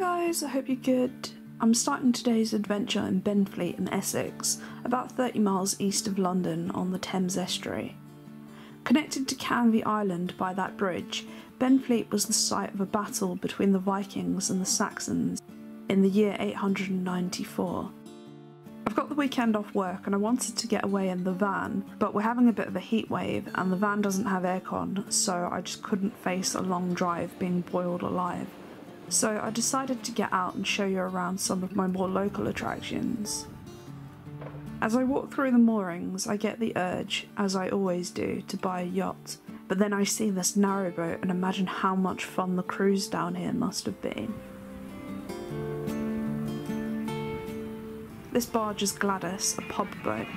guys, I hope you're good. I'm starting today's adventure in Benfleet in Essex, about 30 miles east of London on the Thames estuary. Connected to Canvey Island by that bridge, Benfleet was the site of a battle between the Vikings and the Saxons in the year 894. I've got the weekend off work and I wanted to get away in the van, but we're having a bit of a heat wave and the van doesn't have aircon, so I just couldn't face a long drive being boiled alive. So I decided to get out and show you around some of my more local attractions. As I walk through the moorings, I get the urge, as I always do, to buy a yacht, but then I see this narrowboat and imagine how much fun the cruise down here must have been. This barge is Gladys, a pub boat.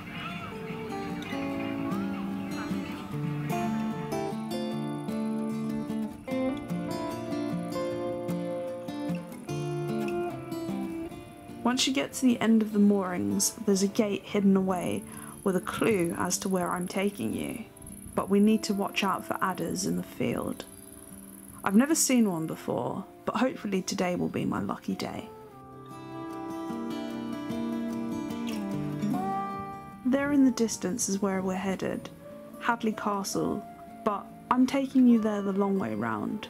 Once you get to the end of the moorings, there's a gate hidden away with a clue as to where I'm taking you, but we need to watch out for adders in the field. I've never seen one before, but hopefully today will be my lucky day. There in the distance is where we're headed, Hadleigh Castle, but I'm taking you there the long way round.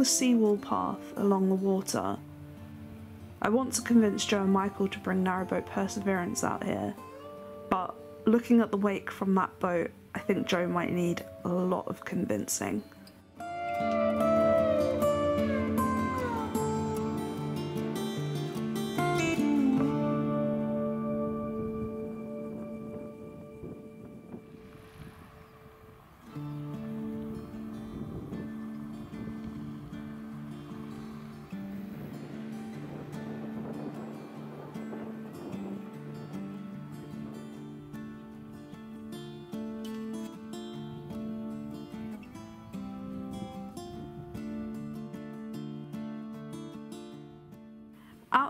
The seawall path along the water. I want to convince Joe and Michael to bring narrowboat Perseverance out here, but looking at the wake from that boat, I think Joe might need a lot of convincing.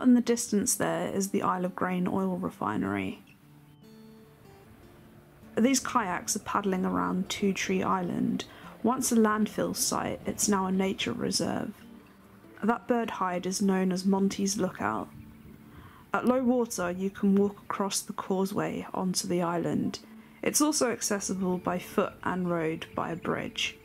Out in the distance there is the Isle of Grain oil refinery. These kayaks are paddling around Two Tree Island. Once a landfill site, it's now a nature reserve. That bird hide is known as Monty's Lookout. At low water, you can walk across the causeway onto the island. It's also accessible by foot and road by a bridge.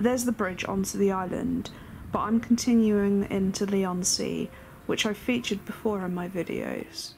There's the bridge onto the island, but I'm continuing into Leigh-on-Sea, which I've featured before in my videos.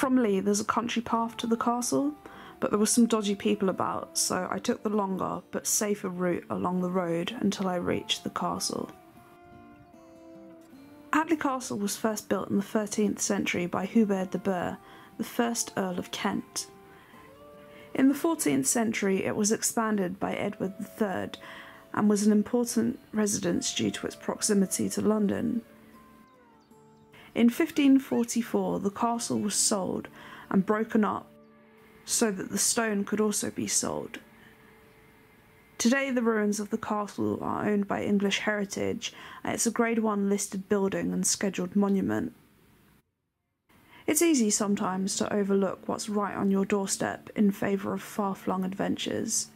From Leigh, there's a country path to the castle, but there were some dodgy people about, so I took the longer but safer route along the road until I reached the castle. Hadleigh Castle was first built in the 13th century by Hubert de Burgh, the first Earl of Kent. In the 14th century, it was expanded by Edward III and was an important residence due to its proximity to London. In 1544, the castle was sold and broken up so that the stone could also be sold. Today, the ruins of the castle are owned by English Heritage, and it's a Grade 1 listed building and scheduled monument. It's easy sometimes to overlook what's right on your doorstep in favour of far flung adventures,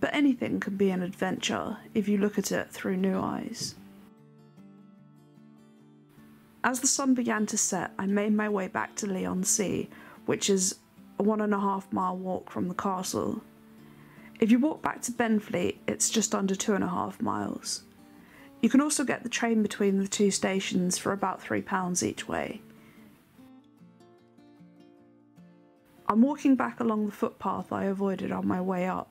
but anything can be an adventure if you look at it through new eyes. As the sun began to set, I made my way back to Leigh-on-Sea, which is a one and a half mile walk from the castle. If you walk back to Benfleet, it's just under two and a half miles. You can also get the train between the two stations for about £3 each way. I'm walking back along the footpath I avoided on my way up.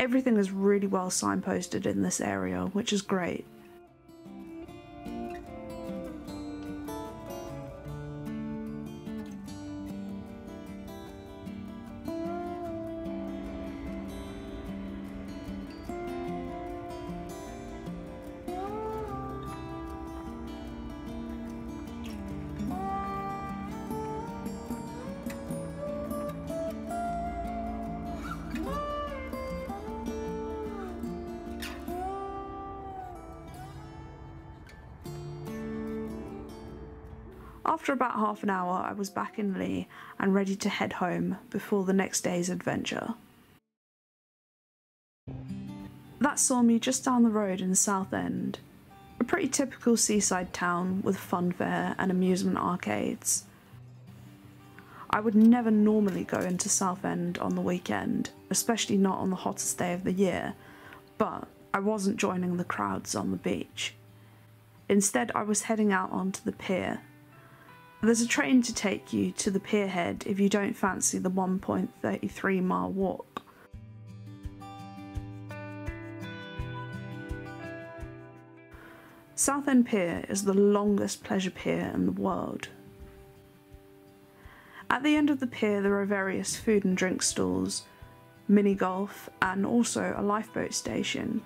Everything is really well signposted in this area, which is great. After about half an hour, I was back in Leigh and ready to head home before the next day's adventure. That saw me just down the road in Southend, a pretty typical seaside town with fun fair and amusement arcades. I would never normally go into Southend on the weekend, especially not on the hottest day of the year, but I wasn't joining the crowds on the beach. Instead, I was heading out onto the pier there's a train to take you to the pierhead if you don't fancy the 1.33 mile walk. Southend Pier is the longest pleasure pier in the world. At the end of the pier there are various food and drink stalls, mini golf and also a lifeboat station.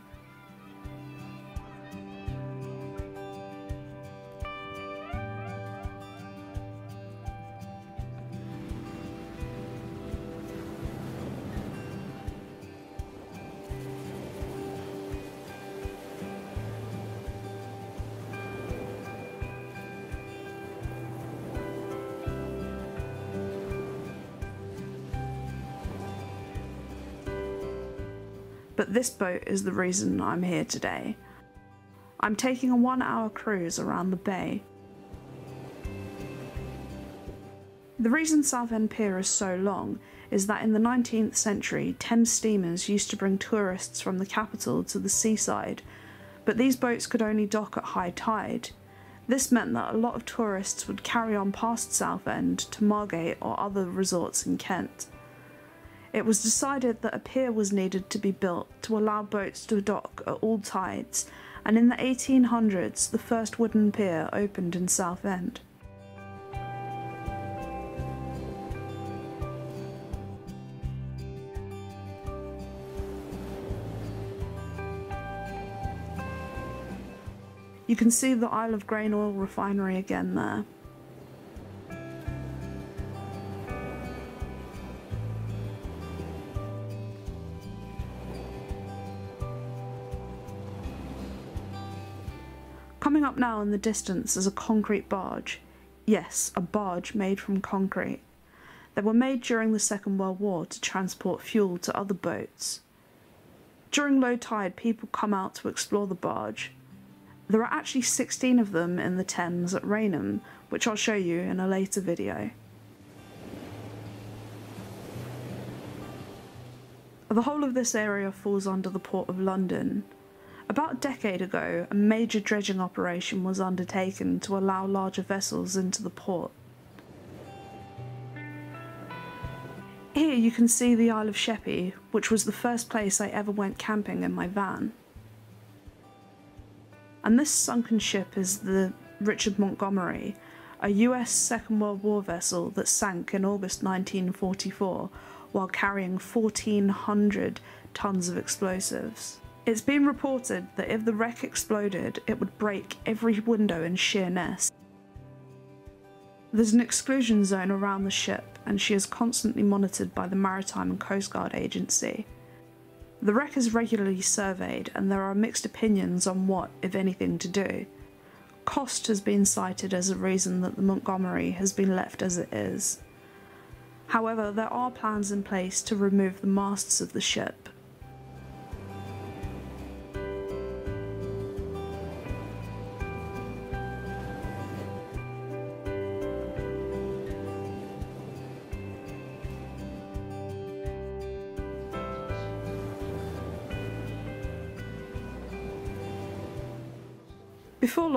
But this boat is the reason I'm here today. I'm taking a one hour cruise around the bay. The reason Southend Pier is so long is that in the 19th century, Thames steamers used to bring tourists from the capital to the seaside, but these boats could only dock at high tide. This meant that a lot of tourists would carry on past Southend to Margate or other resorts in Kent. It was decided that a pier was needed to be built to allow boats to dock at all tides, and in the 1800s the first wooden pier opened in Southend. You can see the Isle of Grain oil refinery again there. Coming up now in the distance is a concrete barge. Yes, a barge made from concrete. They were made during the Second World War to transport fuel to other boats. During low tide, people come out to explore the barge. There are actually 16 of them in the Thames at Rainham, which I'll show you in a later video. The whole of this area falls under the Port of London, about a decade ago, a major dredging operation was undertaken to allow larger vessels into the port. Here you can see the Isle of Sheppey, which was the first place I ever went camping in my van. And this sunken ship is the Richard Montgomery, a US Second World War vessel that sank in August 1944 while carrying 1,400 tons of explosives. It's been reported that if the wreck exploded, it would break every window in Sheerness. There's an exclusion zone around the ship, and she is constantly monitored by the Maritime and Coast Guard Agency. The wreck is regularly surveyed, and there are mixed opinions on what, if anything, to do. Cost has been cited as a reason that the Montgomery has been left as it is. However, there are plans in place to remove the masts of the ship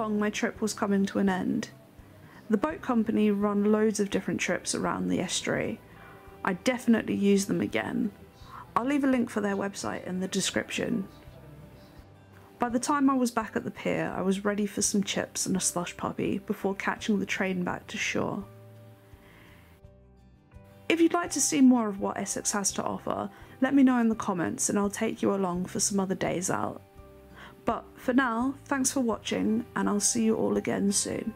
long, my trip was coming to an end. The boat company run loads of different trips around the estuary. I definitely use them again. I'll leave a link for their website in the description. By the time I was back at the pier, I was ready for some chips and a slush puppy before catching the train back to shore. If you'd like to see more of what Essex has to offer, let me know in the comments and I'll take you along for some other days out. But for now, thanks for watching and I'll see you all again soon.